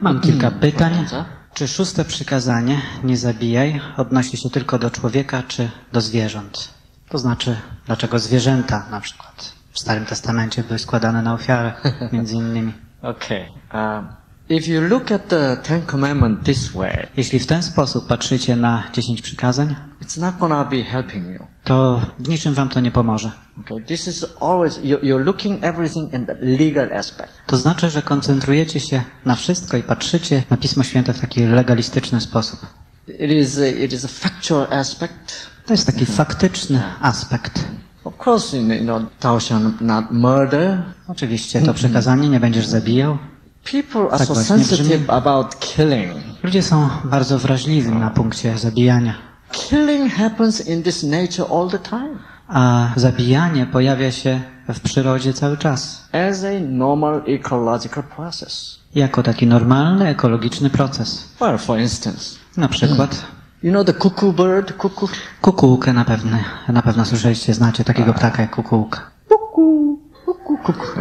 Mam kilka pytań. Czy szóste przykazanie, nie zabijaj, odnosi się tylko do człowieka czy do zwierząt? To znaczy, dlaczego zwierzęta na przykład w Starym Testamencie były składane na ofiarę, między innymi. Okay. Um, if you look at the Ten Commandments this way, Jeśli w ten sposób patrzycie na dziesięć przykazań, it's not gonna be helping you. to w niczym wam to nie pomoże. Okay. This is always you- you're looking everything in the legal aspect. To znaczy, że koncentrujecie się na wszystko i patrzycie na Pismo Święte w taki legalistyczny sposób. It is a, it is a factual aspect. To jest taki faktyczny aspekt. Of course, you know, thou shalt not murder. Oczywiście to przekazanie, nie będziesz zabijał. People are Tak so sensitive about killing. Ludzie są bardzo wrażliwi na punkcie zabijania. Killing happens in this nature all the time A zabijanie pojawia się w przyrodzie cały czas. as a normal ecological process. Jako taki normalny, ekologiczny proces. Well, for instance, Na przykład you know the cuckoo bird, cuckoo, kukułkę na pewno, na pewno słyszeliście, znacie takiego ptaka jak kukułka. cuckoo, cuckoo, cuckoo.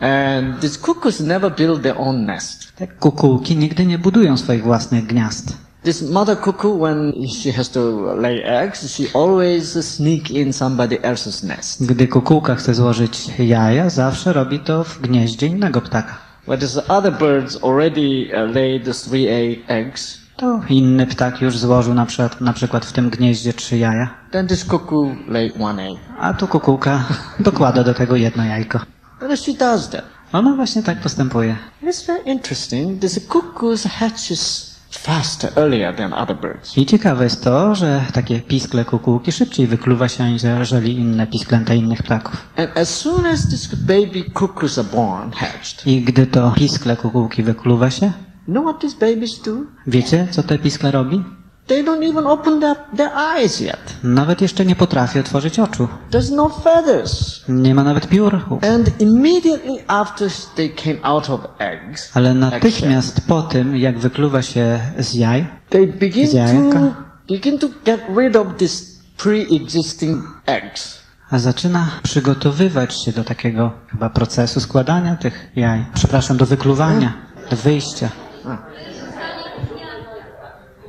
And these cuckoos never build their own nest. Te kukułki nigdy nie budują swoich własnych gniazd. This mother cuckoo, when she has to lay eggs, she always sneak in somebody else's nest. Gdy kukułka chce złożyć jaja, zawsze robi to w gnieździe innego ptaka. The other birds already uh, laid three egg eggs. To inny ptak już złożył na przykład, na przykład w tym gnieździe trzy jaja, Then this cuckoo laid one egg. a tu kukułka dokłada do tego jedno jajko. And she does that. Ona właśnie tak postępuje. It's very interesting. This cuckoos hatches faster, earlier than other birds. I ciekawe jest to, że takie piskle kukułki szybciej wykluwa się aniżeli inne pisklęta innych ptaków. And as soon as these baby cuckoos are born, hatched, I gdy to piskle kukułki wykluwa się, you know what these babies do? wiecie co te piskle robi? They don't even open their, their eyes yet. Nawet jeszcze nie potrafi otworzyć oczu. There's no feathers. Nie ma nawet piór. And immediately after they came out of eggs, Ale natychmiast po tym, jak wykluwa się z jaj, they begin Z jajka. to begin to get rid of these pre-existing eggs. a zaczyna przygotowywać się do takiego chyba procesu składania tych jaj. Przepraszam, do wykluwania, do wyjścia.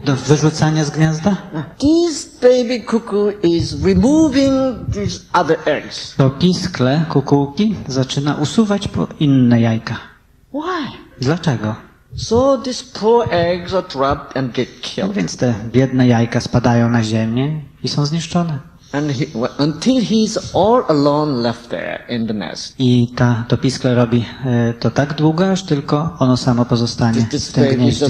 Do wyrzucania z gniazda? This baby cuckoo is removing these other eggs. To piskle kukułki zaczyna usuwać po inne jajka. Why? Dlaczego? So these poor eggs are dropped and get No killed. więc te biedne jajka spadają na ziemię i są zniszczone. And he, well, until he's all alone left there in the nest. I ta, to piskle robi e, to tak długo, aż tylko ono samo pozostanie This w tym gnieździe.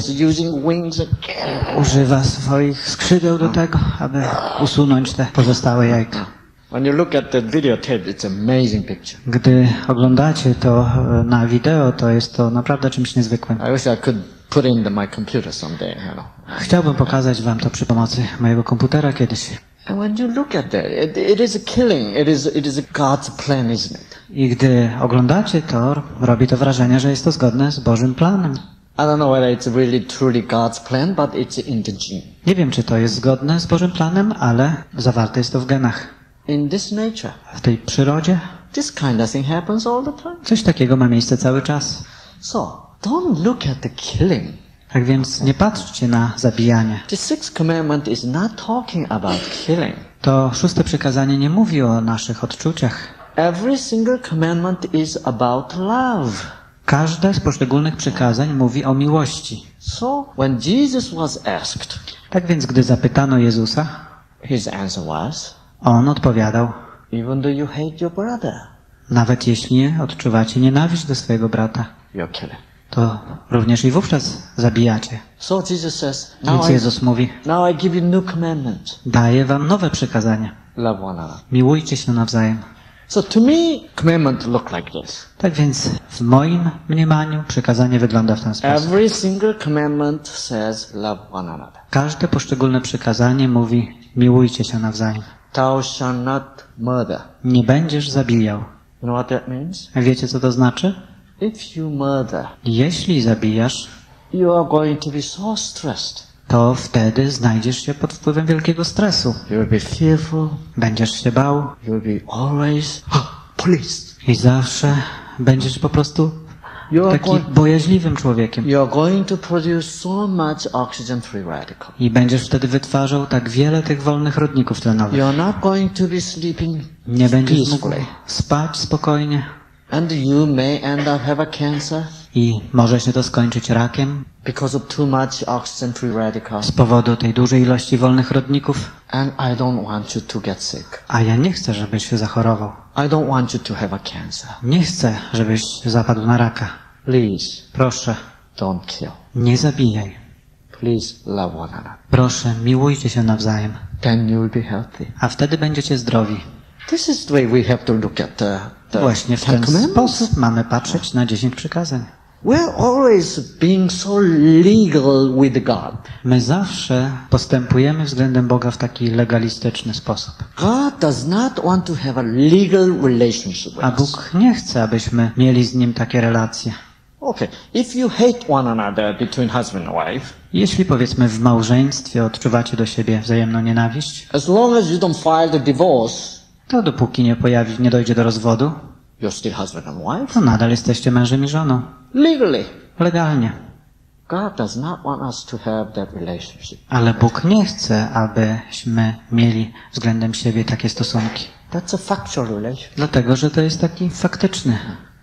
Używa swoich skrzydeł do tego, aby usunąć te pozostałe jajka. when you look at the videotape, it's an amazing picture. Gdy oglądacie to e, na wideo, to jest to naprawdę czymś niezwykłym. I wish I could put in my computer someday, you know. Chciałbym pokazać wam to przy pomocy mojego komputera kiedyś. And when you look at that, it, it is a killing. It is, it is a God's plan, isn't it? I gdy oglądacie to, robi to wrażenie, że jest to zgodne z Bożym planem. I don't know whether it's really truly God's plan, but it's in the gene. Nie wiem, czy to jest zgodne z Bożym planem, ale zawarte jest to w genach. In this nature, W tej przyrodzie this kind of thing happens all the time. coś takiego ma miejsce cały czas. So, don't look at the killing. Tak więc nie patrzcie na zabijanie. The sixth commandment is not talking about killing. To szóste przykazanie nie mówi o naszych odczuciach. Every single commandment is about love. Każde z poszczególnych przykazań mówi o miłości. So, when Jesus was asked, Tak więc, gdy zapytano Jezusa, his answer was, on odpowiadał: even though you hate your brother, Nawet jeśli odczuwacie nienawiść do swojego brata, you're killing. To również i wówczas zabijacie. So Jesus says, Więc Jezus mówi: now I give you new commandment. Daję wam nowe przykazanie. Love one another. Miłujcie się nawzajem. So to me, commandment look like this. Tak więc, w moim mniemaniu, przykazanie wygląda w ten sposób. Every single commandment says love one another. Każde poszczególne przykazanie mówi: miłujcie się nawzajem. Thou shalt not murder. Nie będziesz zabijał. You know what that means? Wiecie, co to znaczy? If you murder, Jeśli zabijasz, you are going to be so stressed. to wtedy znajdziesz się pod wpływem wielkiego stresu. You will be fearful. Będziesz się bał, You will be always please. I zawsze będziesz po prostu taki bojaźliwym człowiekiem. so. I będziesz wtedy wytwarzał tak wiele tych wolnych rodników tlenowych. Nie będziesz mógł spać spokojnie And you may end up have a cancer i może się to skończyć rakiem because of too much oxygen free radicals. z powodu tej dużej ilości wolnych rodników. And I don't want you to get sick. A ja nie chcę, żebyś się zachorował. I don't want you to have a cancer. Nie chcę, żebyś zapadł na raka. Please Proszę, don't kill. nie zabijaj. Please love one another. Proszę, miłujcie się nawzajem. Then you will be healthy. A wtedy będziecie zdrowi. This is the way we have to look at the, the Właśnie w Ten sposób mamy patrzeć na dziesięć przykazań. We're always being so legal with God. My zawsze postępujemy względem Boga w taki legalistyczny sposób. God does not want to have a legal relationship with A. Bóg nie chce, abyśmy mieli z Nim takie relacje. Okay, if you hate one another between husband and wife, Jeśli powiedzmy w małżeństwie odczuwacie do siebie wzajemną nienawiść, as long as you don't file the divorce, to dopóki nie pojawi, nie dojdzie do rozwodu, you're still husband and wife. to nadal jesteście mężem i żoną. Legally. Legalnie. God does not want us to have that relationship. Ale Bóg nie chce, abyśmy mieli względem siebie takie stosunki. That's a factual relationship. Dlatego, że to jest taki faktyczny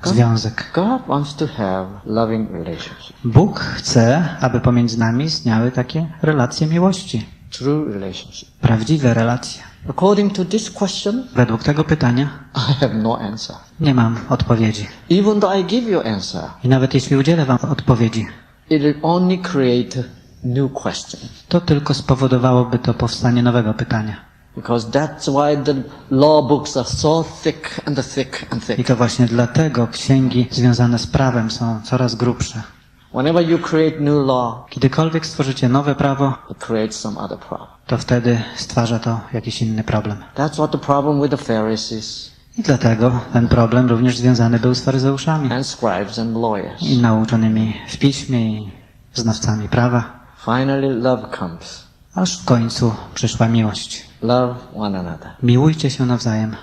związek. God wants to have loving relationship. Bóg chce, aby pomiędzy nami istniały takie relacje miłości. True relationship. Prawdziwe relacje. According to this question, Według tego pytania I have no answer. nie mam odpowiedzi. Even though I give you answer, I nawet jeśli udzielę wam odpowiedzi, it will only create new question. to tylko spowodowałoby to powstanie nowego pytania. I to właśnie dlatego księgi związane z prawem są coraz grubsze. Whenever you create new law, Kiedykolwiek stworzycie nowe prawo, it creates some other problem. to wtedy stwarza to jakiś inny problem. That's what the problem with the Pharisees I dlatego ten problem również związany był z faryzeuszami and scribes and lawyers. i nauczonymi w piśmie i znawcami prawa, Finally, love comes. aż w końcu przyszła miłość. Love one another. Miłujcie się nawzajem.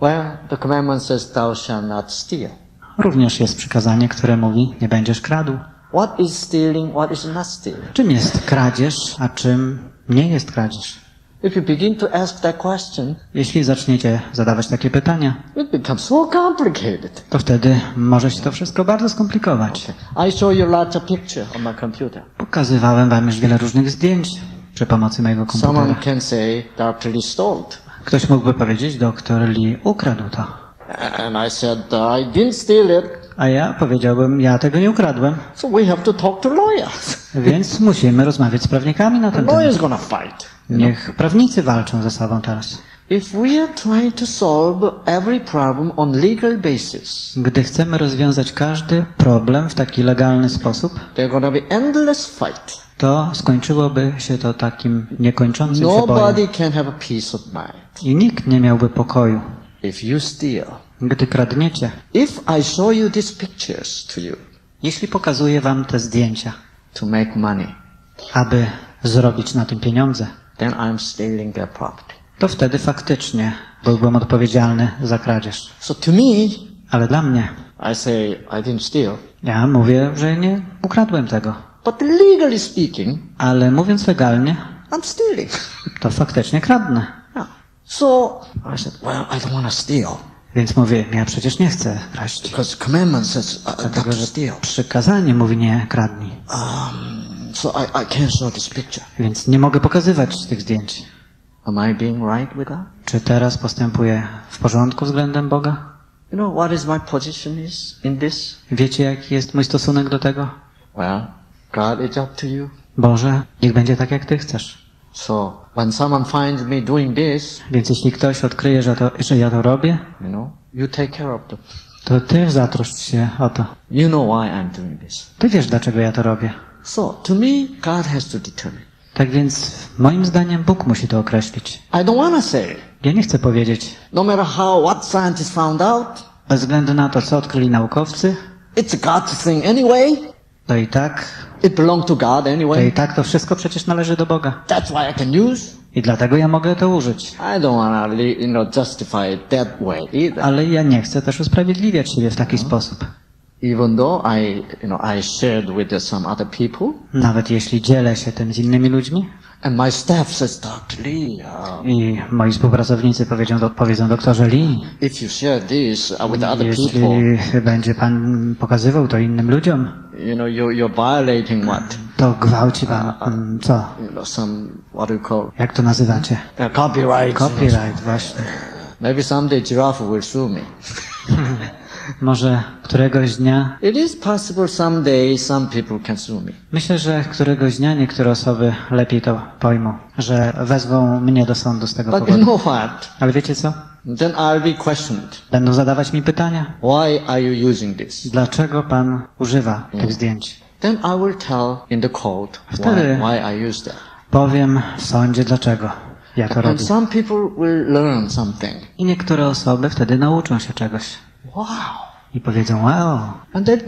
Well, the commandment says, Thou shalt not steal. Również jest przykazanie, które mówi, nie będziesz kradł. What is stealing? What is not stealing? Czym jest kradzież, a czym nie jest kradzież? If you begin to ask that question, Jeśli zaczniecie zadawać takie pytania, it becomes so complicated. to wtedy może się to wszystko bardzo skomplikować. I show you lots of picture on my computer. Pokazywałem wam już wiele różnych zdjęć przy pomocy mojego Someone komputera. can say, Dr. Lee stole. it." Ktoś mógłby powiedzieć, doktor Lee ukradł to. And I said, I didn't steal it. A ja powiedziałbym, ja tego nie ukradłem, So we have to talk to lawyers. więc musimy rozmawiać z prawnikami na ten temat. gonna fight. Niech prawnicy walczą ze sobą teraz. Gdy chcemy rozwiązać każdy problem w taki legalny sposób, to skończyłoby się to takim niekończącym się bojem. Nobody can have a peace of mind. I nikt nie miałby pokoju. If you steal, Gdy kradniecie, if I show you these pictures to you jeśli pokazuję wam te zdjęcia, to make money, aby zrobić na tym pieniądze, then I'm stealing their property. to wtedy faktycznie byłbym odpowiedzialny za kradzież. So to me, Ale dla mnie, I say I didn't steal. ja mówię, że nie ukradłem tego. But legally speaking, Ale mówiąc legalnie, I'm stealing. to faktycznie kradnę. Yeah. So I said, well, I don't want to steal Więc mówię, ja przecież nie chcę kraść. because the commandment says uh, not Dlatego, że przykazanie mówi nie kradnij. Um, so I, I can't show this picture. Więc nie mogę pokazywać tych zdjęć. Am I being right with that? Czy teraz postępuję w porządku względem Boga? You know what is my position is in this? Wiecie, jaki jest mój stosunek do tego? Well, God, it's up to you. Boże, niech będzie tak, jak Ty chcesz. So when someone finds me doing this, Więc jeśli ktoś odkryje, że, to, że ja to robię, you know, you take care of them. to Ty zatroszcz się o to. You know why I'm doing this. Ty wiesz, dlaczego ja to robię. So to me, God has to determine. Tak więc, moim zdaniem, Bóg musi to określić. I don't say, Ja nie chcę powiedzieć, no matter how, what scientists found out, bez względu na to, co odkryli naukowcy, it's a God's thing anyway. To i tak, It belongs to God to i anyway. tak to wszystko przecież należy do Boga. That's why I can use. I dlatego ja mogę to użyć. I don't want to, you know, justify it that way either. Ale ja nie chcę też usprawiedliwiać siebie w taki sposób. Even though I, you know, I shared with some other people, Nawet jeśli dzielę się tym z innymi ludźmi and my staff says, Dr. Lee, uh, i moi współpracownicy powiedzą, do, powiedzą doktorze Lee, if you share this uh, with other jeśli people, będzie pan pokazywał to innym ludziom, you know, you're, you're violating what? to gwałci pan, mm, co? You know, some, what do you call, Jak to nazywacie? uh, copyright. Copyright, właśnie. Maybe someday giraffe will sue me. Może któregoś dnia, It is possible someday some people can sue me. myślę, że któregoś dnia niektóre osoby lepiej to pojmą, że wezwą mnie do sądu z tego But you powodu. know what? Ale wiecie co? Then I'll be questioned. Będą zadawać mi pytania. Why are you using this? Dlaczego pan używa tych zdjęć? Then I will tell in the court why, Wtedy- why I use that. Powiem w sądzie dlaczego ja to And robię. some people will learn something. I niektóre osoby wtedy nauczą się czegoś. Wow. I powiedzą, wow. And then,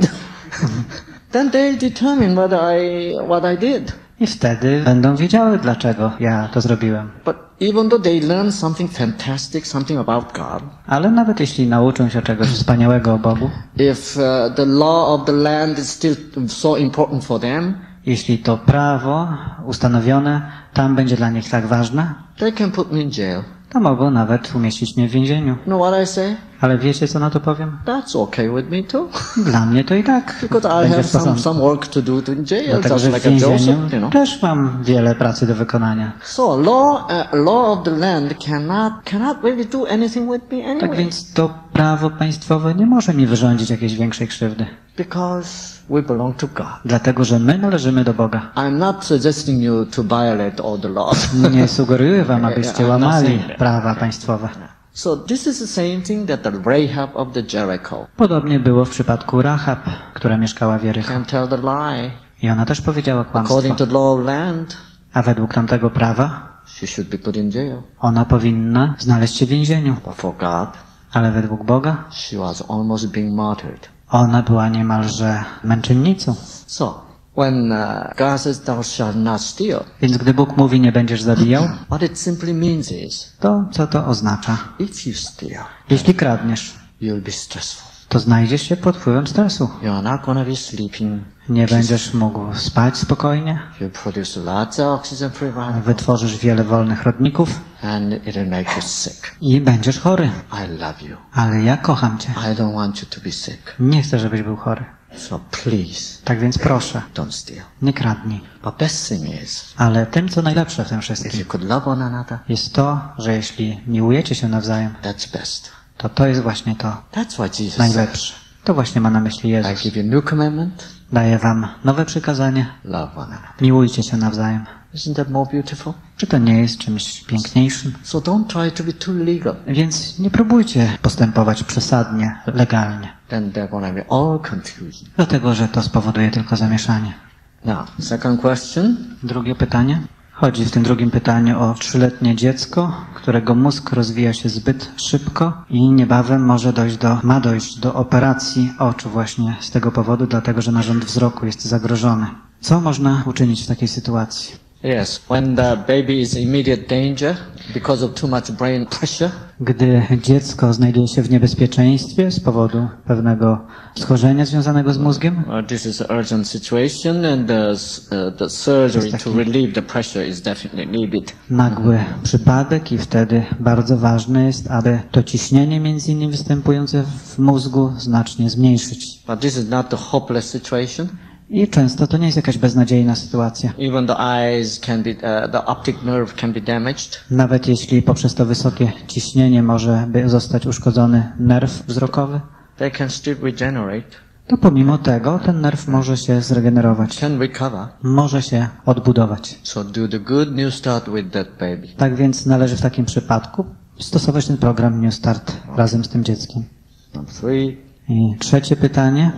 then they'll determine whether I, what I did. I wtedy będą wiedziały, dlaczego ja to zrobiłem. But even though they learn something fantastic, something about God, Ale nawet jeśli nauczą się czegoś wspaniałego o Bogu, if uh, the law of the land is still so important for them, jeśli to prawo ustanowione tam będzie dla nich tak ważne, they can put me in jail. To mogą nawet umieścić mnie w więzieniu. You know what I say? Ale wiecie, co na to powiem? That's okay with me too. Dla mnie to i tak Because I have some, some work to do in jail, Dlatego, że w like więzieniu you know. też mam wiele pracy do wykonania. So law, uh, law of the land cannot, cannot really do anything with me Tak anyway. więc to prawo państwowe nie może mi wyrządzić jakiejś większej krzywdy. Because we belong to God. Dlatego, że my należymy do Boga. I'm not suggesting you to violate all the laws. Nie sugeruję wam, abyście łamali prawa państwowe. So this is the same thing that the Rahab of the Jericho Podobnie było w przypadku Rahab, która mieszkała w Jericho. can tell the lie. I ona też powiedziała kłamstwo. According to the law of land, A według tamtego prawa, she should be put in jail. ona powinna znaleźć się w więzieniu. But for God, Ale według Boga, she was almost being martyred. Ona była niemalże męczennicą. So when uh, God says thou shalt not steal, Więc gdy Bóg mówi, nie będziesz zabijał, what it simply means is to co to oznacza? if you steal, Jeśli kradniesz, you'll be stressful. To znajdziesz się pod wpływem stresu. Nie będziesz mógł spać spokojnie, wytworzysz wiele wolnych rodników i będziesz chory. Ale ja kocham cię. Nie chcę, żebyś był chory. So please Tak więc proszę, don't steal. nie kradnij. But best thing is, Ale tym, co najlepsze w tym if wszystkim, you could love one another, jest to, że jeśli miłujecie się nawzajem, that's best. To to jest właśnie to najlepsze. To właśnie ma na myśli Jezus. Daję wam nowe przykazanie. Miłujcie się nawzajem. Isn't that more beautiful? Czy to nie jest czymś piękniejszym? So don't try to be too legal. Więc nie próbujcie postępować przesadnie, legalnie. Then they're going to be all confusion. Dlatego, że to spowoduje tylko zamieszanie. Now, second question. Drugie pytanie. Chodzi w tym drugim pytaniu o trzyletnie dziecko, którego mózg rozwija się zbyt szybko i niebawem może dojść do, ma dojść do operacji oczu właśnie z tego powodu, dlatego że narząd wzroku jest zagrożony. Co można uczynić w takiej sytuacji? Yes, when the baby is in immediate danger because of too much brain pressure, Gdy dziecko znajduje się w niebezpieczeństwie z powodu pewnego schorzenia związanego z mózgiem, uh, this is an urgent situation and the, uh, the surgery to relieve the pressure is definitely needed. nagły przypadek i wtedy bardzo ważne jest, aby to ciśnienie między innymi występujące w mózgu znacznie zmniejszyć. But this is not the hopeless situation. I często to nie jest jakaś beznadziejna sytuacja. Even the eyes can be, uh, the optic nerve can be damaged. Nawet jeśli poprzez to wysokie ciśnienie może zostać uszkodzony nerw wzrokowy, They can still regenerate, to pomimo tego ten nerw może się zregenerować, can recover. może się odbudować. So do the good new start with that baby. Tak więc należy w takim przypadku stosować ten program New Start razem z tym dzieckiem. Three, I trzecie pytanie.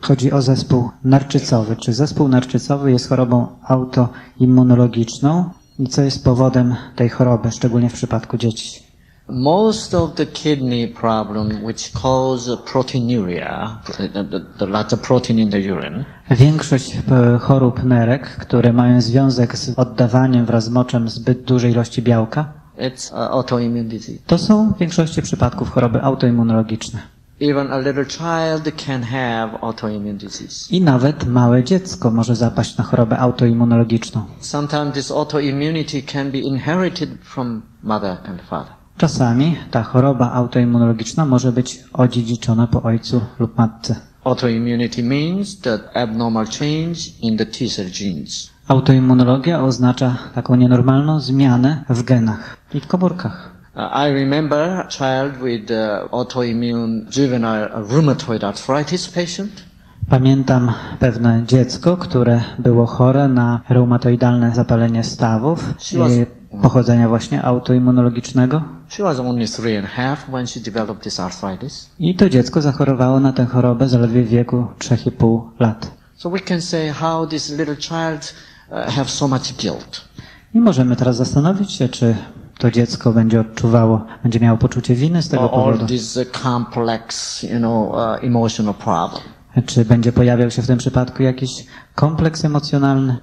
Chodzi o zespół narczycowy. Czy zespół narczycowy jest chorobą autoimmunologiczną i co jest powodem tej choroby, szczególnie w przypadku dzieci? Most of the kidney problem which cause proteinuria, the, lot of protein in the urine, Większość e, chorób nerek, które mają związek z oddawaniem wraz z moczem zbyt dużej ilości białka, it's uh, autoimmune disease. to są w większości przypadków choroby autoimmunologiczne. Even a little child can have autoimmune disease. I nawet małe dziecko może zapaść na chorobę autoimmunologiczną. Sometimes this autoimmunity can be inherited from mother and father. Czasami ta choroba autoimmunologiczna może być odziedziczona po ojcu lub matce. Autoimmunity means the abnormal change in the T cell genes. Autoimmunologia oznacza taką nienormalną zmianę w genach i w komórkach. Uh, I remember a child with uh, autoimmune juvenile rheumatoid arthritis patient. Pamiętam pewne dziecko, które było chore na reumatoidalne zapalenie stawów pochodzenia właśnie autoimmunologicznego. She was only three and a half when she developed this arthritis. I to dziecko zachorowało na tę chorobę zaledwie w wieku 3,5 lat. So we can say how this little child have so much guilt. I możemy teraz zastanowić się, czy to dziecko będzie odczuwało, będzie miało poczucie winy z tego powodu. uh, complex, you know, uh, emotional problem, Czy będzie pojawiał się w tym przypadku jakiś kompleks emocjonalny?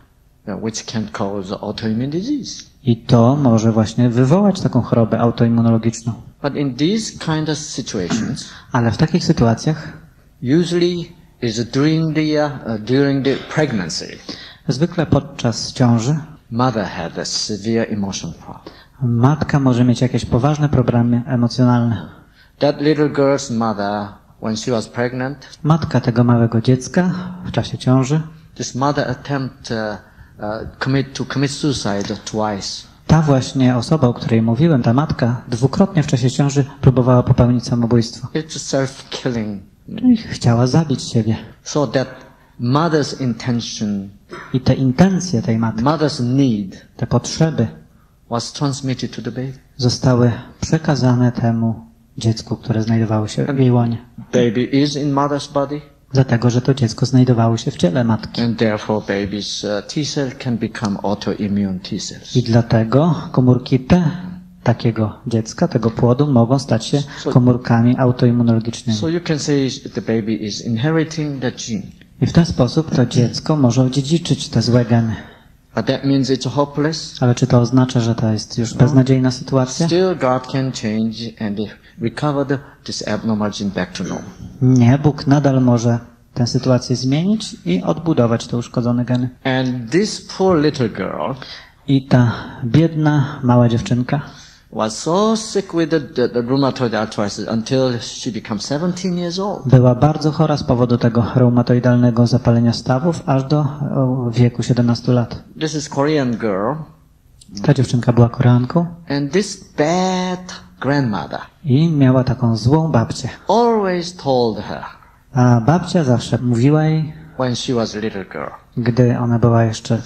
which can cause autoimmune disease. I to może właśnie wywołać taką chorobę autoimmunologiczną. But in these kind of situations, Ale w takich sytuacjach usually is during the uh, during the pregnancy, zwykle podczas ciąży mother had a severe emotional problem. Matka może mieć jakieś poważne problemy emocjonalne. That little girl's mother, when she was pregnant, Matka tego małego dziecka w czasie ciąży, this mother attempt uh, uh, commit to commit suicide twice. ta właśnie osoba, o której mówiłem, ta matka, dwukrotnie w czasie ciąży próbowała popełnić samobójstwo. It's self-killing. Czyli chciała zabić siebie. So that mother's intention, I te intencje tej matki, mother's need te potrzeby was transmitted to the baby. zostały przekazane temu dziecku, które znajdowało się w jej łonie. Baby is in mother's body, Dlatego, że to dziecko znajdowało się w ciele matki. and therefore baby's uh, T cell can become autoimmune T cells. I dlatego komórki T takiego dziecka, tego płodu mogą stać się komórkami autoimmunologicznymi. So you can say the baby is inheriting the gene. I w ten sposób to dziecko może odziedziczyć te złe geny. But that means it's hopeless. Ale czy to oznacza, że to jest już beznadziejna sytuacja? Still God can change and recover the, this abnormal gene back to normal. Nie, Bóg nadal może tę sytuację zmienić i odbudować te uszkodzone geny. And this poor little girl I ta biedna, mała dziewczynka was so sick with the, the, the rheumatoid arthritis until she becomes 17 years old. była bardzo chora z powodu tego reumatoidalnego zapalenia stawów aż do wieku 17 lat. This is Korean girl, Ta dziewczynka była Koreanką and this bad grandmother i miała taką złą babcię. always told her A babcia zawsze mówiła jej, when she was a little girl, gdy ona była jeszcze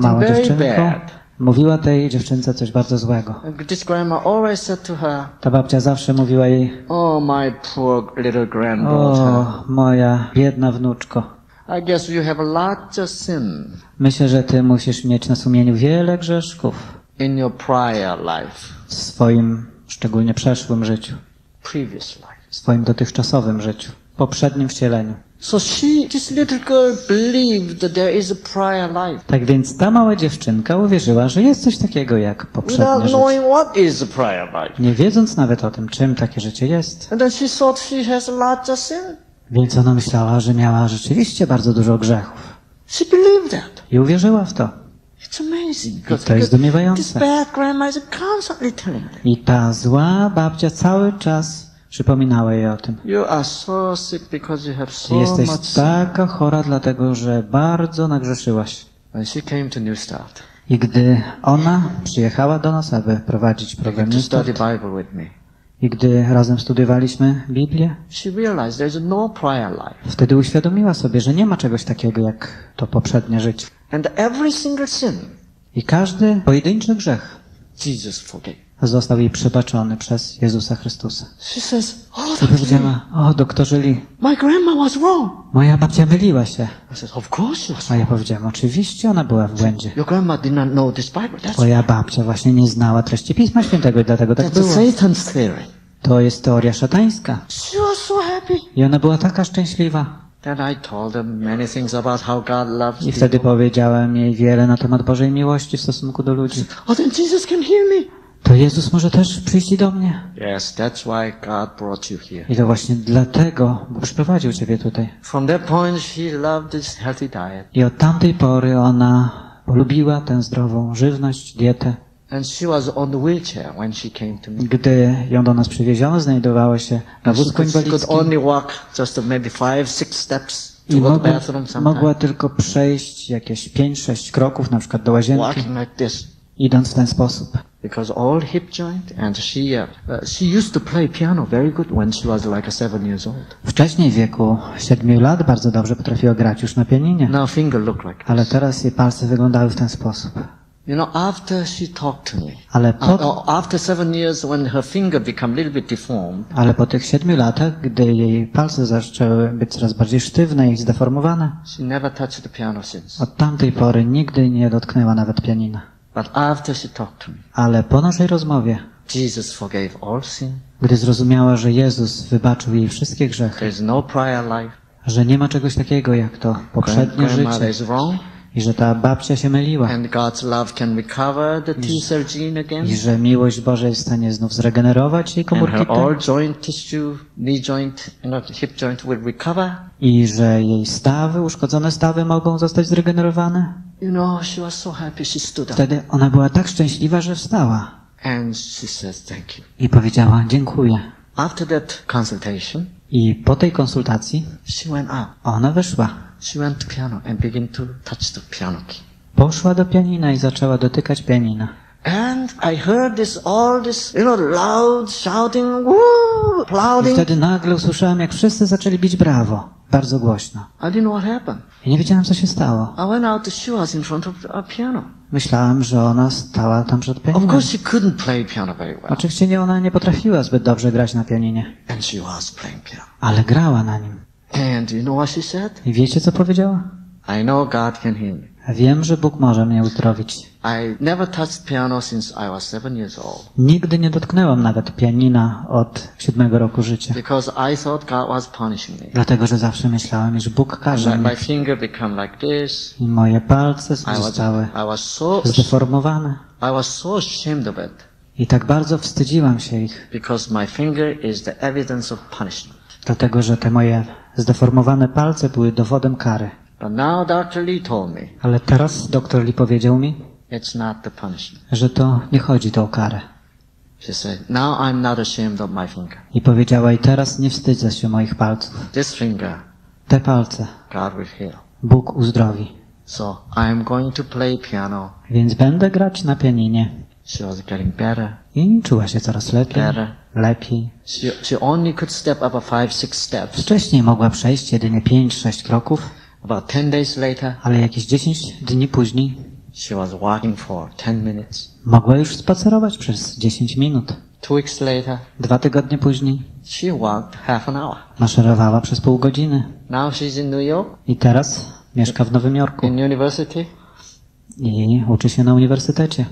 małą dziewczynką, bad. Mówiła tej dziewczynce coś bardzo złego. this grandma always said to her, Ta babcia zawsze mówiła jej, "Oh, my poor little granddaughter, o, moja biedna wnuczko, I guess you have a lot of sin myślę, że ty musisz mieć na sumieniu wiele grzeszków in your prior life, w swoim, szczególnie przeszłym życiu, previous life." w swoim dotychczasowym życiu, poprzednim wcieleniu. So she, this little girl, believed that there is a prior life Tak więc ta mała dziewczynka uwierzyła, że jest coś takiego jak poprzednie without życie. knowing what is a prior life. Nie wiedząc nawet o tym, czym takie życie jest. And then she thought she has a lot of sin. Więc ona myślała, że miała rzeczywiście bardzo dużo grzechów. She believed that. I uwierzyła w to. It's amazing. I to jest this zdumiewające. bad grandma is constantly telling I ta zła babcia cały czas przypominała jej o tym. you are so sick because you have so jesteś much taka chora, dlatego że bardzo nagrzeszyłaś. When she came to New Start, I gdy ona przyjechała do nas, aby prowadzić program to study Newstart, Bible with me, i gdy razem studiowaliśmy Biblię, she realized there's no prior life. wtedy uświadomiła sobie, że nie ma czegoś takiego jak to poprzednie życie. And every single sin, I każdy pojedynczy grzech Jesus forgave. Został jej przebaczony przez Jezusa Chrystusa. She says, Oh, I powiedziała, o doktorze Lee, my grandma was wrong. moja babcia myliła się. I said, Of course she was A ja powiedziałem, oczywiście ona była w błędzie. Your grandma did not know this Bible. That's, Twoja babcia właśnie nie znała treści Pisma Świętego i dlatego tak that's było. Satan's theory. To jest teoria szatańska. She was so happy. I ona była taka szczęśliwa. I wtedy powiedziałem jej wiele na temat Bożej miłości w stosunku do ludzi. Oh, then Jesus can heal me. To Jezus może też przyjść i do mnie. Yes, that's why God brought you here. I to właśnie dlatego Bóg przyprowadził Ciebie tutaj. From that point, she loved this healthy diet. I od tamtej pory ona polubiła tę zdrową żywność, dietę. And she was on the wheelchair when she came to me. Gdy ją do nas przywieziono, znajdowała się na wózku could, she could inwalidzkim only walk just maybe five, six steps i mogła, mogła tylko przejść jakieś 5-6 kroków, na przykład do łazienki, Walking like this. Idąc w ten sposób. Because all hip joint and she, uh, uh, she used to play piano very good when she was like seven years old. Wcześniej w wieku 7 lat bardzo dobrze potrafiła grać już na pianinie, Now finger look like ale teraz jej palce wyglądały w ten sposób. You know, after she talked to me, Ale uh, po, uh, after seven years when her finger become a little bit deformed, ale po tych 7 latach, gdy jej palce zaczęły być coraz bardziej sztywne i zdeformowane, she never touched the piano since. od tamtej pory nigdy nie dotknęła nawet pianina. But after she talked to me, Ale po naszej rozmowie, Jesus forgave all sin. gdy zrozumiała, że Jezus wybaczył jej wszystkie grzechy, There's no prior life. że nie ma czegoś takiego jak to poprzednie grandmother życie is wrong. i że ta babcia się myliła And God's love can recover the T-cell gene again. i że miłość Boża jest w stanie znów zregenerować jej And komórki her T all joint tissue, knee joint, you know, hip joint will recover. i że jej stawy, uszkodzone stawy mogą zostać zregenerowane. You know, she was so happy she stood up. Wtedy ona była tak szczęśliwa, że wstała And she says, thank you. i powiedziała dziękuję. After that consultation, I po tej konsultacji she went out. ona wyszła. She went to piano and began to touch the piano key. Poszła do pianina i zaczęła dotykać pianina. And I heard this, all this, you know, loud shouting, woo, I wtedy nagle usłyszałem, jak wszyscy zaczęli bić brawo. Bardzo głośno. I didn't know what happened. I nie wiedziałem, co się stało. I went out to she was in front of a piano. Myślałem, że ona stała tam przed Of pianinem. course, she couldn't play piano very well. Oczywiście nie, ona nie potrafiła zbyt dobrze grać na pianinie, And she was playing piano. ale grała na nim. And you know what she said? I wiecie, co powiedziała? I know God can heal me. Wiem, że Bóg może mnie uzdrowić. I never touched piano since I was seven years old Nigdy nie dotknęłam nawet pianina od siódmego roku życia. because I thought God was punishing me. Dlatego, że zawsze myślałem, iż Bóg karze mnie. my finger like this. I moje palce I was, zostały I was so, zdeformowane. I was so ashamed of it I tak bardzo wstydziłam się ich, because my finger is the evidence of punishment. dlatego, że te moje zdeformowane palce były dowodem kary. But now Dr. Lee told me Ale teraz doktor Lee powiedział mi, że to nie chodzi o karę. She said, now I'm not ashamed of my finger. I powiedziała, i teraz nie wstydzę się moich palców. This finger, Te palce God will heal. Bóg uzdrowi. So I'm going to play piano. Więc będę grać na pianinie. She was getting better, I czuła się coraz lepiej, better. lepiej. She, she only could step up five, six steps. Wcześniej mogła przejść jedynie 5-6 kroków, About 10 days later, ale jakieś 10 dni później she was walking for 10 minutes. mogła już spacerować przez 10 minut. Two weeks later, Dwa tygodnie później she walked half an hour. maszerowała przez pół godziny. Now she's in New York, I teraz mieszka w Nowym Jorku in university. i uczy się na uniwersytecie.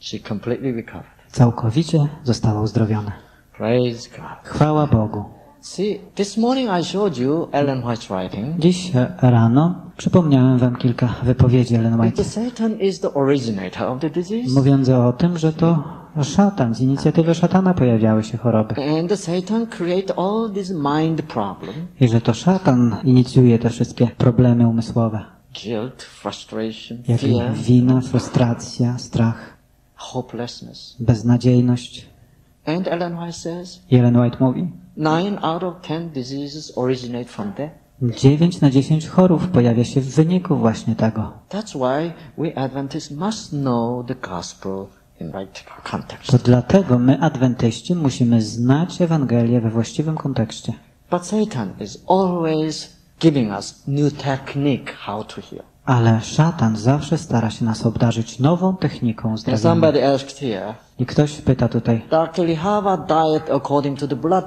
She completely recovered. Całkowicie została uzdrowiona. Praise God. Chwała Bogu. See, this morning I showed you Ellen White's writing. Dziś rano przypomniałem wam kilka wypowiedzi Ellen White, Satan is the originator of the disease. mówiące o tym, że to szatan, z inicjatywy szatana pojawiały się choroby. And the Satan create all this mind problem, I że to szatan inicjuje te wszystkie problemy umysłowe. guilt, frustration, Jak fear, wina, frustracja, strach, hopelessness. beznadziejność. And Ellen White says, I Ellen White mówi, nine out of ten diseases originate from there. 9 na 10 chorób pojawia się w wyniku właśnie tego. That's why we Adventists must know the gospel in right context. To dlatego my, adwentyści, musimy znać Ewangelię we właściwym kontekście. But Satan is always giving us new technique how to heal. Ale szatan zawsze stara się nas obdarzyć nową techniką here, I ktoś pyta tutaj,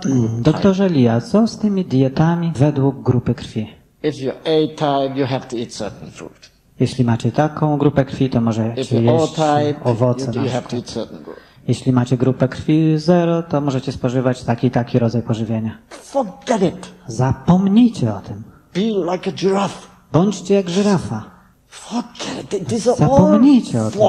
type? doktorze Lia, co z tymi dietami według grupy krwi? Jeśli macie taką grupę krwi, to możecie jeść owoce na przykład. Jeśli macie grupę krwi 0, to możecie spożywać taki i taki rodzaj pożywienia. Zapomnijcie o tym. Be like a giraffe. Bądźcie jak żyrafa. Zapomnijcie o all tym.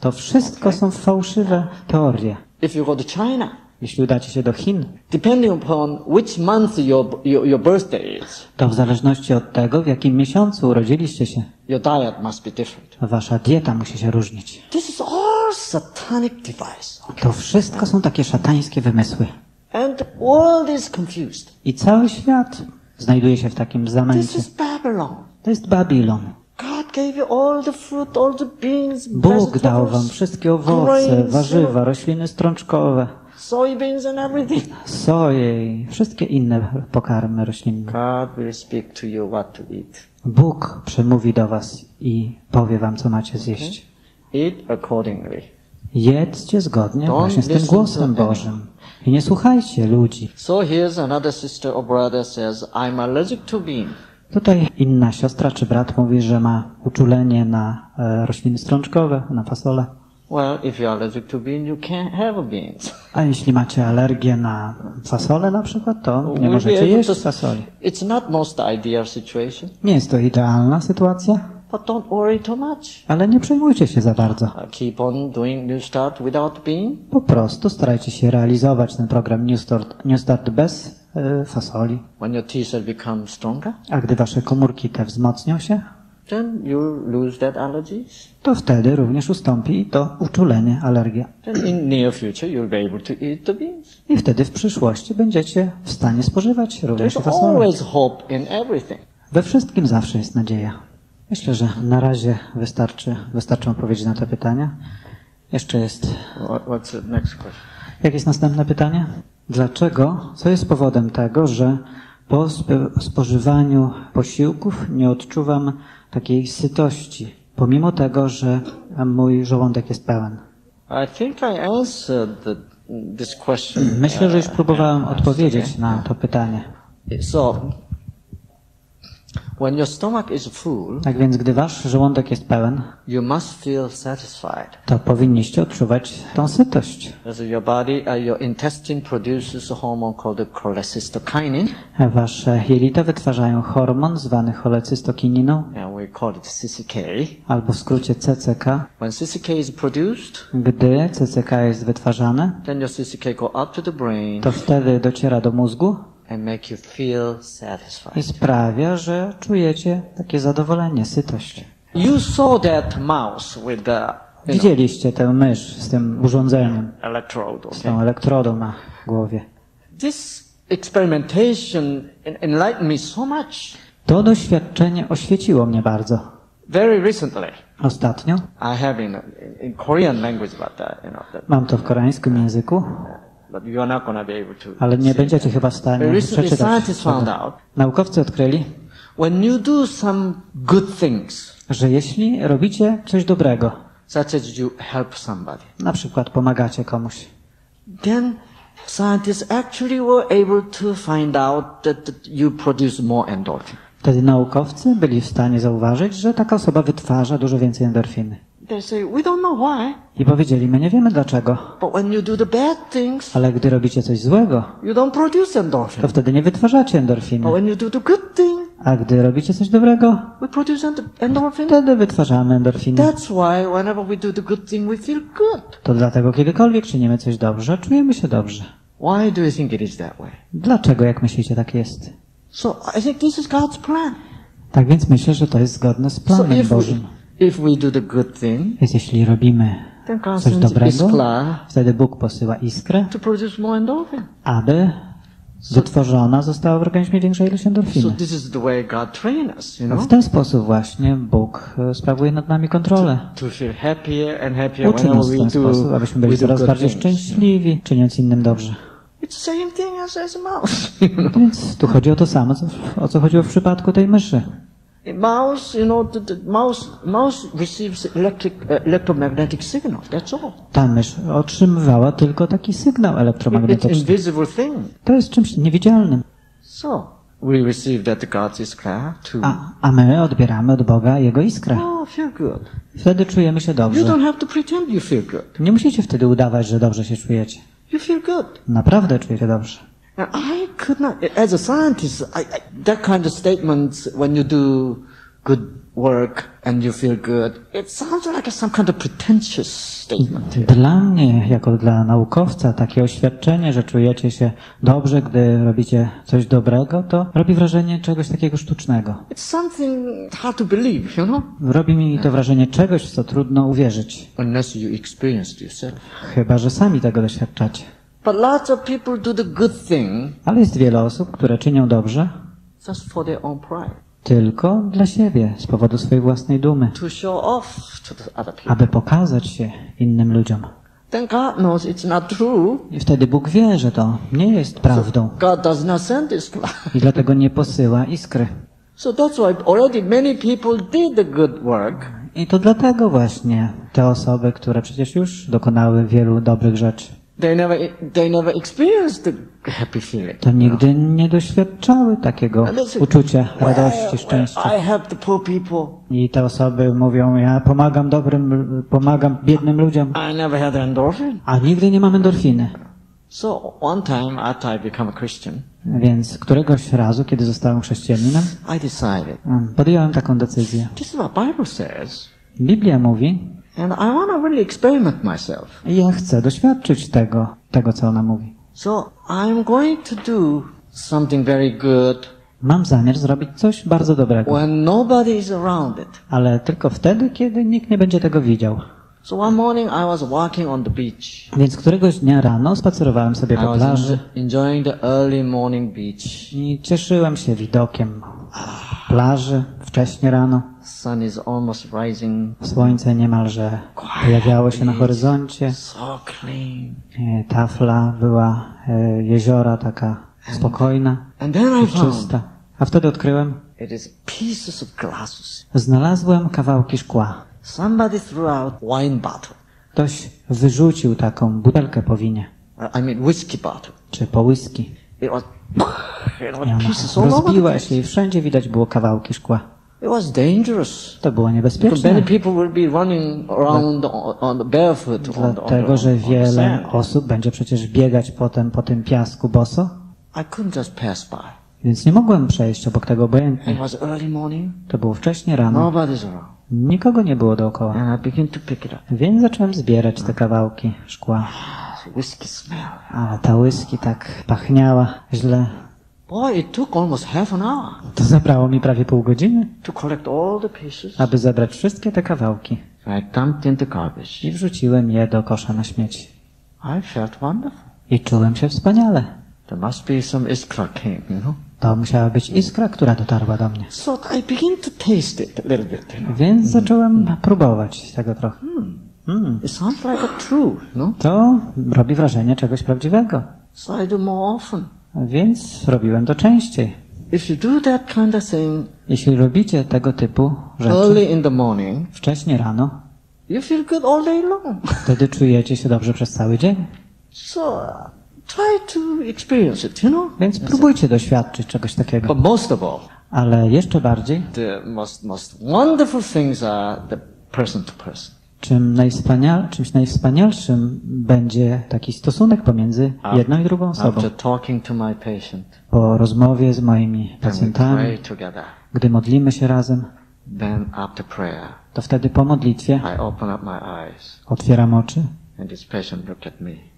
To wszystko są fałszywe teorie. If you go to China, Jeśli udacie się do Chin, depending upon which month your, your, your birthday is, to w zależności od tego, w jakim miesiącu urodziliście się, your diet must be different. wasza dieta musi się różnić. This is all satanic device. To wszystko są takie szatańskie wymysły. And the world is confused. I cały świat znajduje się w takim This zamęcie. is Babylon. To jest Babilon. God gave you all the fruit, all the beans, Bóg dał wam wszystkie owoce, warzywa, rośliny strączkowe, soybeans and everything. soję i wszystkie inne pokarmy roślinne. God will speak to you what to eat. Bóg przemówi do was i powie wam, co macie zjeść. Eat accordingly. Jedzcie zgodnie Don't właśnie z tym głosem. Bożym. I nie słuchajcie ludzi. So here's another sister or brother says, I'm allergic to bean. Tutaj inna siostra czy brat mówi, że ma uczulenie na e, rośliny strączkowe, na fasole. Well, if you're allergic to bean, you can't have beans. A jeśli macie alergię na fasolę na przykład, to nie możecie jeść fasoli. It's not most ideal situation, Nie jest to idealna sytuacja, but don't worry too much. ale nie przejmujcie się za bardzo. Keep on doing New Start without bean. Po prostu starajcie się realizować ten program New Start, New Start bez fasoli. When your T cell becomes stronger, A gdy wasze komórki te wzmocnią się, then you lose that allergies. to wtedy również ustąpi to uczulenie, alergia. Then in near future, you'll be able to eat the beans. I wtedy w przyszłości będziecie w stanie spożywać również There's fasolę. always hope in everything. We wszystkim zawsze jest nadzieja. Myślę, że na razie wystarczy, wystarczą odpowiedzi na te pytania. Jeszcze jest. What, what's the next question? Jakie jest następne pytanie? Dlaczego, co jest powodem tego, że po sp- spożywaniu posiłków nie odczuwam takiej sytości, pomimo tego, że mój żołądek jest pełen? Myślę, że już uh, próbowałem uh, odpowiedzieć na to pytanie. So, when your stomach is full, Tak więc, gdy wasz żołądek jest pełen, you must feel satisfied. to powinniście odczuwać tą sytość. Your body, uh, your intestine produces a hormone called cholecystokinin, Wasze jelita wytwarzają hormon zwany cholecystokininą, and we call it CCK. albo w skrócie CCK. When CCK is produced, Gdy CCK jest wytwarzane, then your CCK go up to the brain to wtedy dociera do mózgu and make you feel i sprawia, że czujecie takie zadowolenie, sytość. You saw that mouse with the Widzieliście tę mysz z tym urządzeniem, electrode, z okay? tą elektrodą na głowie. This experimentation en- enlightened me so much. To doświadczenie oświeciło mnie bardzo. Very recently, Ostatnio, I have in, in Korean language, but you know, mam to w koreańskim języku, but you are not going to be able to. ale nie będziecie chyba w stanie recently, przeczytać. scientists found tego. out Naukowcy odkryli, when you do some good things, że jeśli robicie coś dobrego, such as you help somebody, na przykład pomagacie komuś, then scientists actually were able to find out that, you produce more endorphin. wtedy naukowcy byli w stanie zauważyć, że taka osoba wytwarza dużo więcej endorfiny. They say, we don't know why, I powiedzieli, my nie wiemy dlaczego, but when you do the bad things, ale gdy robicie coś złego, you don't produce endorphin. to wtedy nie wytwarzacie But endorfiny. when you do the good thing, A gdy robicie coś dobrego, we produce end- endorphin. wtedy wytwarzamy endorfiny. That's why whenever we do the good thing, we feel good. To dlatego, kiedykolwiek czynimy coś dobrze, czujemy się dobrze. Why do you think it is that way? Dlaczego, jak myślicie, tak jest? So I think this is God's plan. Tak więc myślę, że to jest zgodne z So planem we, Bożym. If we do the good thing, Więc jeśli robimy coś dobrego, wtedy Bóg posyła iskrę, to produce more endorphin. aby wytworzona została w organizmie większa ilość So endorfiny. this is the way God trained us, you No, know, w ten sposób właśnie Bóg e, sprawuje nad nami kontrolę. to feel happier and happier Uczy nas w we ten do, sposób, abyśmy byli coraz bardziej things. szczęśliwi, czyniąc innym dobrze. It's the same thing as, as a mouse. Więc tu chodzi o to samo, co, o co chodziło w przypadku tej myszy. Mouse, you know, the, the mouse, mouse receives electric, uh, electromagnetic signal. That's all. Ta mysz otrzymywała tylko taki sygnał It's elektromagnetyczny. invisible thing. To jest czymś niewidzialnym. So we receive that God is clear to. A, a my odbieramy od Boga Jego iskrę. Oh, feel good. Wtedy czujemy się You dobrze. don't have to pretend you feel good. Nie musicie wtedy udawać, że dobrze się czujecie. You feel good. Naprawdę czujecie dobrze. And I could not, as a scientist, I, I, that kind of statements when you do good work and you feel good, it sounds like some kind of pretentious statement. Dla mnie, jako dla naukowca, takie oświadczenie, że czujecie się dobrze, gdy robicie coś dobrego, to robi wrażenie czegoś takiego sztucznego. It's something hard to believe, you know, Robi mi to wrażenie czegoś, w co trudno uwierzyć. unless you experience it yourself. Chyba, że sami tego doświadczacie. But lots of people do the good thing Ale jest wiele osób, które czynią dobrze just for their own pride, tylko dla siebie, z powodu swojej własnej dumy, to show off to the other people. aby pokazać się innym ludziom. Then God knows it's not true. I wtedy Bóg wie, że to nie jest prawdą God does not send this i dlatego nie posyła iskry. So that's why already many people did the good work. I to dlatego właśnie te osoby, które przecież już dokonały wielu dobrych rzeczy, They never, they never experienced the happy feeling. to nigdy nie doświadczały takiego uczucia radości, "Well, szczęścia. I help the poor people. I te osoby mówią, ja pomagam dobrym, pomagam biednym ludziom, I never had endorphin. a nigdy nie mam endorfiny. So one time after I become a Christian, Więc któregoś razu, kiedy zostałem chrześcijaninem, I decided podjąłem taką decyzję. this is what Bible says, Biblia mówi, and I want to really experiment myself. i ja chcę doświadczyć tego, tego co ona mówi. So I'm going to do something very good Mam zamiar zrobić coś bardzo dobrego, when nobody is around it. ale tylko wtedy, kiedy nikt nie będzie tego widział. So one morning I was walking on the beach. Więc któregoś dnia rano spacerowałem sobie po plaży enjo- enjoying the early morning beach. i cieszyłem się widokiem plaży wcześnie rano. Słońce niemalże pojawiało się na horyzoncie. E, Tafla była e, jeziora taka spokojna I czysta. A wtedy odkryłem, znalazłem kawałki szkła. Ktoś wyrzucił taką butelkę po winie, I mean whiskey bottle. czy po whisky. It was, you know, I ona pieces all over the rozbiła place. się i wszędzie widać było kawałki szkła. It was dangerous. To było niebezpieczne, many people will be running around on, the barefoot dlatego że wiele osób będzie przecież biegać potem po tym piasku boso, I couldn't just pass by. więc nie mogłem przejść obok tego It obojętnie. was early morning. To było wcześnie rano, Nobody's around. nikogo nie było dookoła. And I began to pick it up. Więc zacząłem zbierać te kawałki szkła. Whiskey smell. Ale ta whisky tak pachniała źle. Boy, it took almost half an hour To zabrało mi prawie pół godziny, to collect all the pieces. aby zebrać wszystkie te kawałki. I dumped in the garbage. I wrzuciłem je do kosza na śmieci. I felt wonderful. I czułem się wspaniale. There must be some iskra came, you know. To musiała być iskra, która dotarła do mnie. So I began to taste it a little bit, you know. Więc zacząłem próbować tego trochę. Mm. It sounds like a truth, no? To robi wrażenie czegoś prawdziwego. So I do more often. Więc robiłem to częściej. If you do that kind of thing Jeśli robicie tego typu rzeczy early in the morning, wcześnie rano, you feel good all day long. wtedy czujecie się dobrze przez cały dzień. So uh, try to experience it, you know. Więc próbujcie doświadczyć czegoś takiego. But most of all, Ale jeszcze bardziej, the most most wonderful things are the person to person. Czym najwspanial, czymś najwspanialszym będzie taki stosunek pomiędzy jedną i drugą osobą. Po rozmowie z moimi pacjentami, gdy modlimy się razem, to wtedy po modlitwie otwieram oczy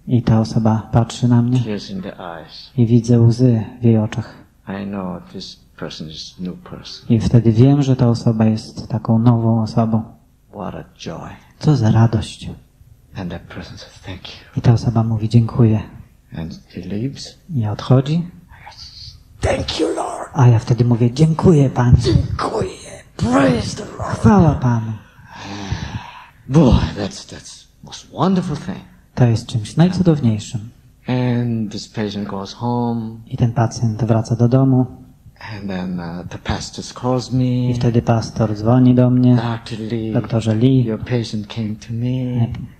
i ta osoba patrzy na mnie i widzę łzy w jej oczach. I wtedy wiem, że ta osoba jest taką nową osobą. What a joy! Co za radość. I ta osoba mówi dziękuję. I odchodzi. Thank you, Lord. A ja wtedy mówię dziękuję Panie. Dziękuję. Praise the Lord. Chwała Panu. Boy, that's that's most wonderful thing. To jest czymś najcudowniejszym. And this patient goes home, I ten pacjent wraca do domu Uh, I wtedy pastor dzwoni do mnie. Doktorze Lee,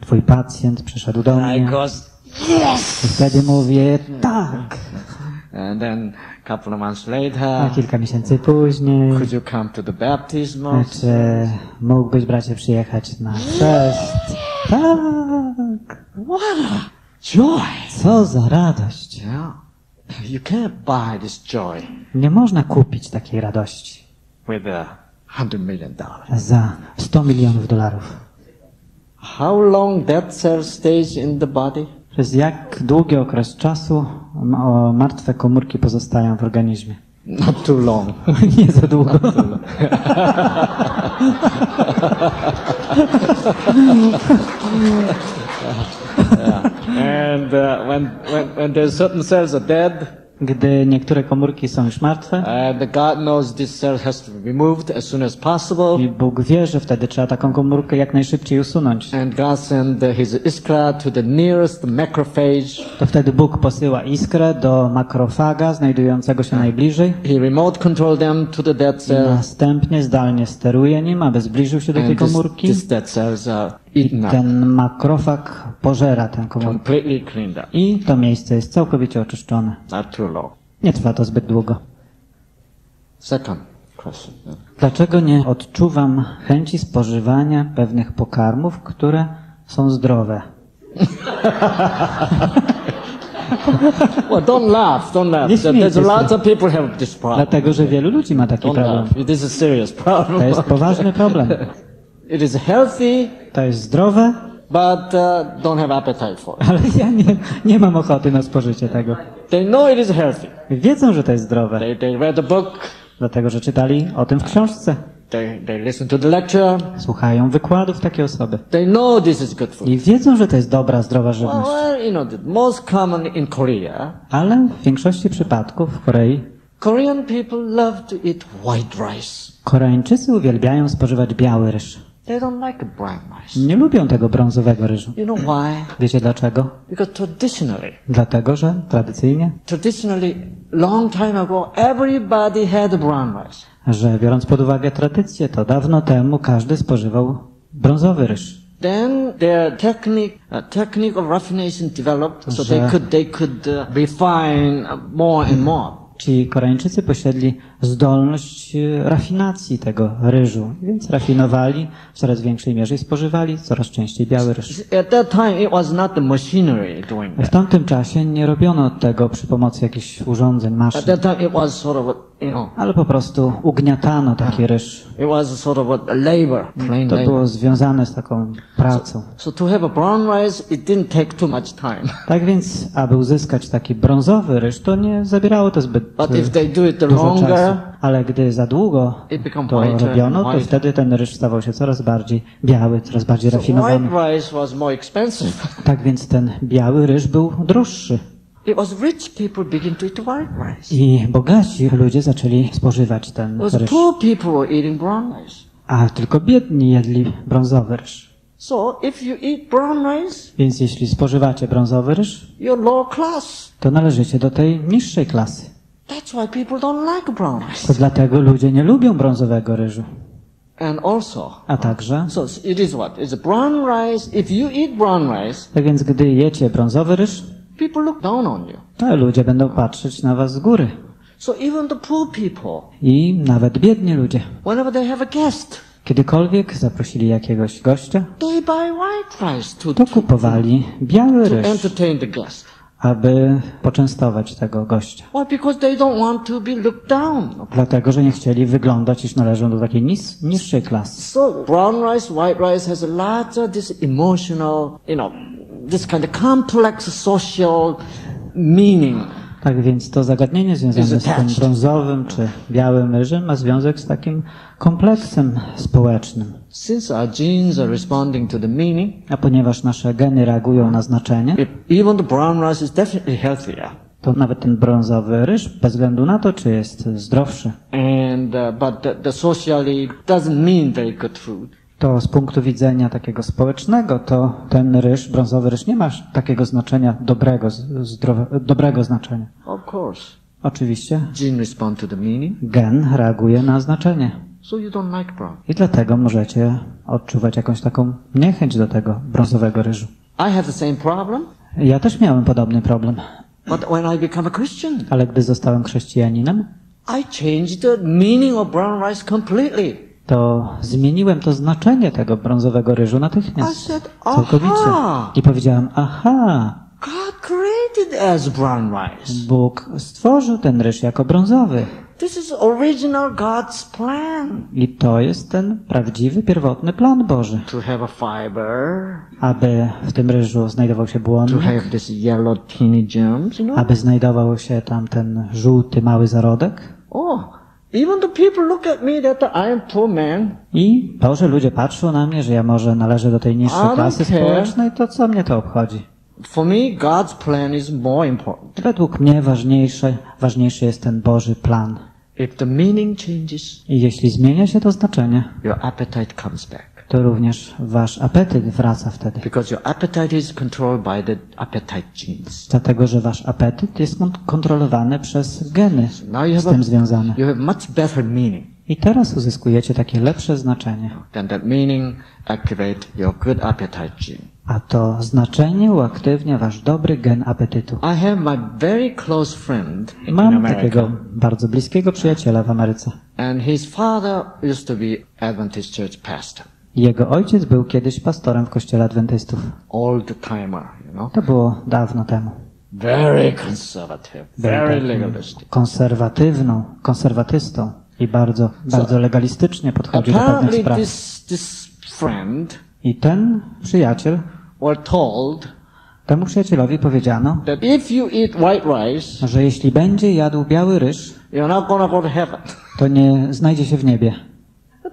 twój pacjent przyszedł do mnie. I wtedy mówię, tak. and then a couple of months A later, kilka miesięcy później, could you come to the baptismal? czy mógłbyś bracie przyjechać na chrzest? Tak. What a joy! Co za radość. Yeah. You can't buy this joy Nie można kupić takiej radości with a hundred million dollars. za 100 milionów dolarów. How long that cell stays in the body? Przez jak długi okres czasu m- o, martwe komórki pozostają w organizmie? Not too long. Nie za długo. and uh, when, when when there's certain cells are dead, Gdy niektóre komórki są już martwe, the God knows this cell has to be removed as soon as possible. i Bóg wie, że wtedy trzeba taką komórkę jak najszybciej usunąć. And God sent uh, His iskra to the nearest macrophage. To wtedy Bóg posyła iskrę do makrofaga znajdującego się najbliżej He remote control them to the dead i cell. następnie zdalnie steruje nim, aby zbliżył się do tej And this, komórki. these dead cells are up, Ten makrofag pożera tę komórkę. completely cleaned up. I to miejsce jest całkowicie oczyszczone. Not too long. Nie trwa to zbyt długo. Second question. Dlaczego nie odczuwam chęci spożywania pewnych pokarmów, które są zdrowe? Well, don't laugh. Don't laugh. There's lots of people have this problem. Dlatego, że wielu ludzi ma taki Don't problem. laugh. This is a serious To problem. jest poważny problem. It is healthy, To jest zdrowe, but uh, don't have appetite for it. ale ja nie, nie mam ochoty na spożycie tego. They know it is healthy. Wiedzą, że to jest zdrowe, They, they read the book. dlatego że czytali o tym w książce. They, they listen to the lecture. Słuchają wykładów takie osoby. They know this is good food. I wiedzą, że to jest dobra, zdrowa żywność. well, you know, the most common in Korea, Ale w większości przypadków w Korei Korean people love to eat white rice. Koreańczycy uwielbiają spożywać biały ryż. They don't like brown rice. Nie lubią tego brązowego ryżu. You know why? Wiecie dlaczego? Because traditionally, Dlatego, że tradycyjnie, traditionally, long time ago, everybody had brown rice. że biorąc pod uwagę tradycję, to dawno temu każdy spożywał brązowy ryż. Then their technique, uh, technique of raffination developed, so Że- they could they could uh, refine uh, more and more. Ci Koreańczycy posiedli zdolność e, rafinacji tego ryżu, więc rafinowali w coraz większej mierze i spożywali coraz częściej biały ryż. W tamtym czasie nie robiono tego przy pomocy jakichś urządzeń, maszyn, ale po prostu ugniatano taki ryż. To było związane z taką pracą. Tak więc, aby uzyskać taki brązowy ryż, to nie zabierało to zbyt e, dużo czasu. Ale gdy za długo to robiono, to wtedy ten ryż stawał się coraz bardziej biały, coraz bardziej rafinowany. Tak więc ten biały ryż był droższy. I bogaci ludzie zaczęli spożywać ten ryż. A tylko biedni jedli brązowy ryż. So if you eat brown rice, Więc jeśli spożywacie brązowy ryż, to należycie do tej niższej klasy. That's why people don't like brown rice. To dlatego ludzie nie lubią brązowego ryżu. And also, A także, so it is what? It's brown rice. If you eat brown rice, tak więc gdy jecie brązowy ryż, people look down on you. to ludzie będą patrzeć na was z góry. So even the poor people, I nawet biedni ludzie. whenever they have a guest, Kiedykolwiek zaprosili jakiegoś gościa, they buy white rice to, to kupowali biały to ryż, entertain the guest. Aby poczęstować tego gościa. Why? Because they don't want to be looked down. Dlatego, że nie chcieli wyglądać, iż należą do takiej nis, niższej klasy. So brown rice, white rice has a lot of this emotional, you know, this kind of complex social meaning. Tak więc to zagadnienie związane z tym brązowym czy białym ryżem ma związek z takim kompleksem społecznym. Since our genes are responding to the meaning, A ponieważ nasze geny reagują na znaczenie, even the brown rice is definitely healthier. to nawet ten brązowy ryż, bez względu na to, czy jest zdrowszy, And uh, but the, the socially doesn't mean very good food. To z punktu widzenia takiego społecznego, to ten ryż, brązowy ryż nie ma takiego znaczenia dobrego, zdrowe, dobrego znaczenia. Of course. Oczywiście Gene respond to the meaning. gen reaguje na znaczenie. So you don't like brown. I dlatego możecie odczuwać jakąś taką niechęć do tego brązowego ryżu. I have the same problem, Ja też miałem podobny problem, but when I become a Christian, ale gdy zostałem chrześcijaninem, I changed the meaning of brown rice completely. To zmieniłem to znaczenie tego brązowego ryżu natychmiast. said, Całkowicie. I powiedziałem, aha, God created as brown rice. Bóg stworzył ten ryż jako brązowy. This is original God's plan I to jest ten prawdziwy, pierwotny plan Boży. to have a fiber, Aby w tym ryżu znajdował się to błonnik, have this yellow teeny germs, you know. aby znajdował się tam ten żółty, mały zarodek. Oh, even the people look at me that I am poor man. I to, że ludzie patrzą na mnie, że ja może należę do tej niższej klasy społecznej, to co mnie to obchodzi? For me, God's plan is more important. Według mnie ważniejsze, ważniejszy jest ten Boży plan. If the meaning changes, I jeśli zmienia się to znaczenie, your appetite comes back. To również wasz apetyt wraca wtedy. Because your appetite is controlled by the appetite genes. Dlatego, że wasz apetyt jest kont- kontrolowany przez geny Now you z tym a, związane. you have much better meaning. I teraz uzyskujecie takie lepsze znaczenie. Then that meaning activate your good appetite gene. A to znaczenie uaktywnia wasz dobry gen apetytu. I have my very close friend in Mam America. takiego bardzo bliskiego przyjaciela w Ameryce. And his father used to be Adventist church pastor. Jego ojciec był kiedyś pastorem w kościele adwentystów. Old timer, you know. To było dawno temu. Very conservative, very legalistic. konserwatywną, konserwatystą i bardzo, bardzo legalistycznie podchodził do pewnych spraw. this, this friend I ten przyjaciel, temu przyjacielowi powiedziano, rice, że jeśli będzie jadł biały ryż, to nie znajdzie się w niebie.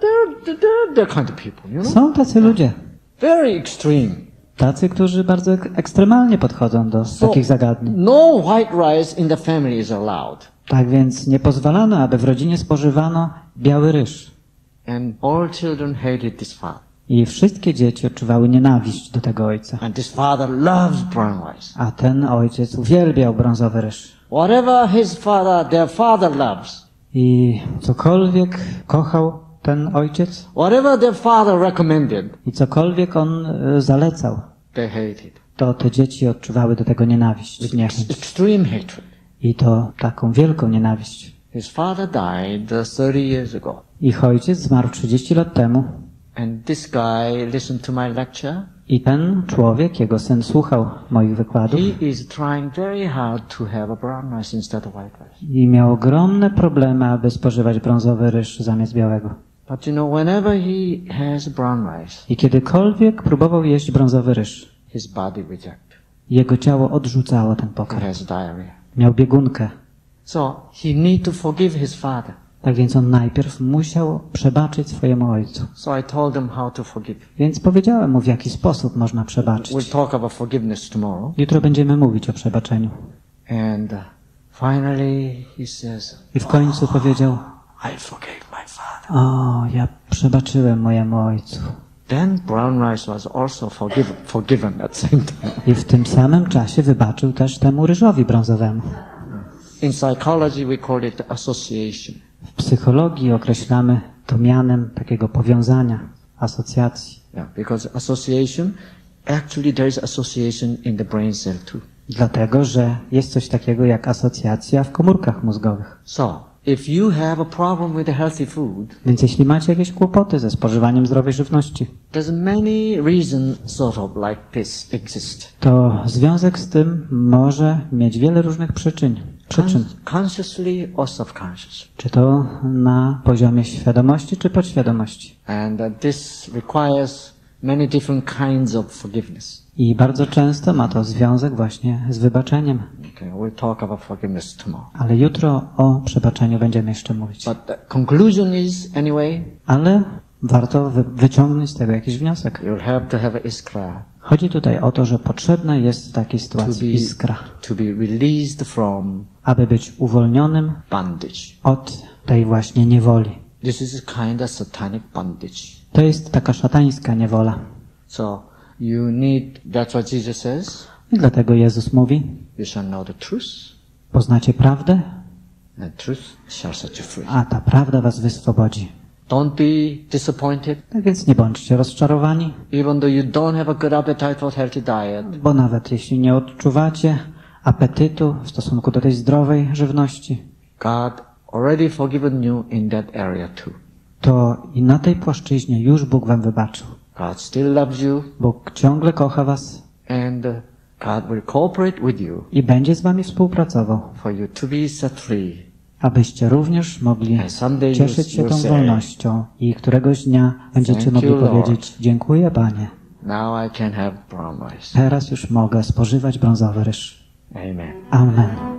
They're, they're, they're kind of people, you know. Są tacy ludzie. Very extreme. Tacy, którzy bardzo ek- ekstremalnie podchodzą do So, takich zagadnień. no white rice in the family is allowed. Tak więc nie pozwalano, aby w rodzinie spożywano biały ryż. And all children hated this father. I wszystkie dzieci odczuwały nienawiść do tego ojca. And this father loves brown rice. A ten ojciec uwielbiał brązowy ryż. Whatever his father, their father loves, I cokolwiek kochał ten ojciec whatever their father recommended, i cokolwiek on e, zalecał, they hated. to te dzieci odczuwały do tego nienawiść, niechęć. Extreme hatred. I to taką wielką nienawiść. His father died uh, 30 years ago. Ich ojciec zmarł 30 lat temu And this guy listened to my lecture. i ten człowiek, jego syn, słuchał moich wykładów He is trying very hard to have a brown rice instead of white rice. i miał ogromne problemy, aby spożywać brązowy ryż zamiast białego. But you know, whenever he has brown rice, I kiedykolwiek próbował jeść brązowy ryż, his body reject. jego ciało odrzucało ten He pokarm. has diarrhea. Miał biegunkę. So he need to forgive his father. Tak więc on najpierw musiał przebaczyć swojemu ojcu. So I told him how to forgive. Więc powiedziałem mu, w jaki sposób można We'll przebaczyć. talk about forgiveness tomorrow. Jutro będziemy mówić o przebaczeniu. And uh, finally he says, I w końcu powiedział, I forgave my father. o, ja przebaczyłem mojemu ojcu. Then brown rice was also forgiven, forgiven at the same time. I w tym samym czasie wybaczył też temu ryżowi brązowemu. In psychology, we call it association. W psychologii określamy to mianem takiego powiązania, asocjacji. Yeah, because association, actually there is association in the brain cell too. Dlatego, że jest coś takiego jak asocjacja w komórkach mózgowych. So, if you have a problem with healthy food, Więc jeśli macie jakieś kłopoty ze spożywaniem zdrowej żywności, there's many reasons sort of like this exist. to związek z tym może mieć wiele różnych przyczyn. przyczyn. Con- consciously or subconscious. Czy to na poziomie świadomości, czy podświadomości. And uh, this requires many different kinds of forgiveness. I bardzo często ma to związek właśnie z wybaczeniem. Okay, we'll talk about forgiveness tomorrow. Ale jutro o przebaczeniu będziemy jeszcze mówić. But the conclusion is, anyway, Ale warto wy wyciągnąć z tego jakiś wniosek. you'll have to have iskra Chodzi tutaj o to, że potrzebna jest w takiej sytuacji iskra, to be released from aby być uwolnionym bondage. od tej właśnie niewoli. This is kind of satanic bondage. To jest taka szatańska niewola. So you need, that's what Jesus says, I dlatego Jezus mówi, you shall know the truth, poznacie prawdę And truth shall set you free. a ta prawda was wyswobodzi. Don't be disappointed, Tak więc nie bądźcie rozczarowani, even though you don't have a good appetite for healthy diet. bo nawet jeśli nie odczuwacie apetytu w stosunku do tej zdrowej żywności, God already forgiven you in that area too. to i na tej płaszczyźnie już Bóg wam wybaczył. God still loves you Bóg ciągle kocha was and God will cooperate with you i będzie z wami współpracował, for you to be set free. abyście również mogli cieszyć się tą wolnością i któregoś dnia będziecie mogli powiedzieć dziękuję Panie, now I can have promise. teraz już mogę spożywać brązowy ryż. Amen. Amen.